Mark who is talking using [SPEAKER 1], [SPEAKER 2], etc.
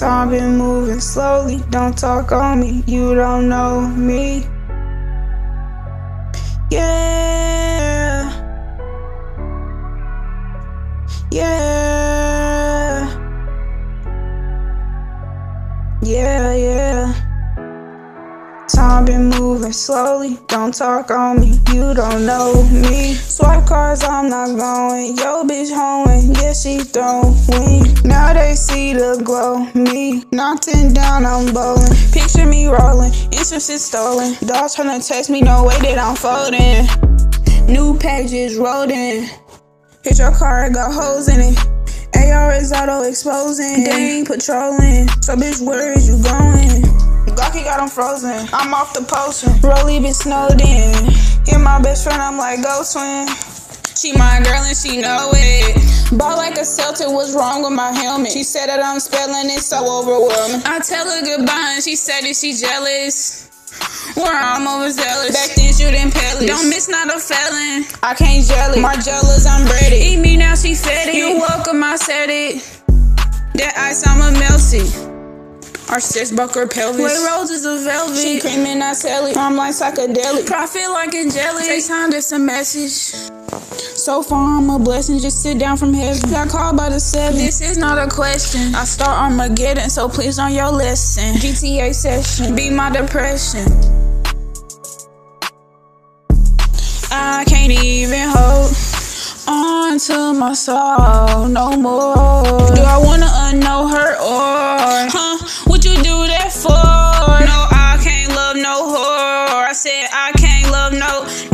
[SPEAKER 1] Time been moving slowly, don't talk on me, you don't know me. Yeah. Yeah. Yeah, yeah. Time been moving slowly, don't talk on me, you don't know me. Swipe cars, I'm not going. Yo, bitch hoeing, yeah, she throwing. Now they see the glow. Me, knocking down, I'm bowling. Picture me rolling, instant shit stolen. Dogs tryna text me, no way that I'm folding. New pages in. Hit your car, got holes in it. AR is auto exposing. They ain't patrolling. So, bitch, where is you going? Glocky got him frozen. I'm off the potion. Rolly been snowed in. Hit my best friend, I'm like, go swim. She my girl and she know it. Ball like a Celtic, what's wrong with my helmet? She said that I'm spelling it so overwhelming. I tell her goodbye and she said that she jealous. Where I'm overzealous. Back then shooting pellets. Don't miss not a felon. I can't it. Margielas, I'm ready. Eat me now, she fed it. You welcome, I said it. That ice, I'ma melt. Our six bucker pelvis. With roses of velvet. She creaming, I sell it. I'm like psychedelic. Profit like angelic. Take time, just a message. So far, I'm a blessing. Just sit down from heaven. Got called by the seven. This is not a question. I start Armageddon, so please on your lesson. GTA session. Be my depression. I can't even hold on to my soul no more. Do I wanna unknow her or? Huh? What you do that for? No, I can't love no whore. I said I can't love no.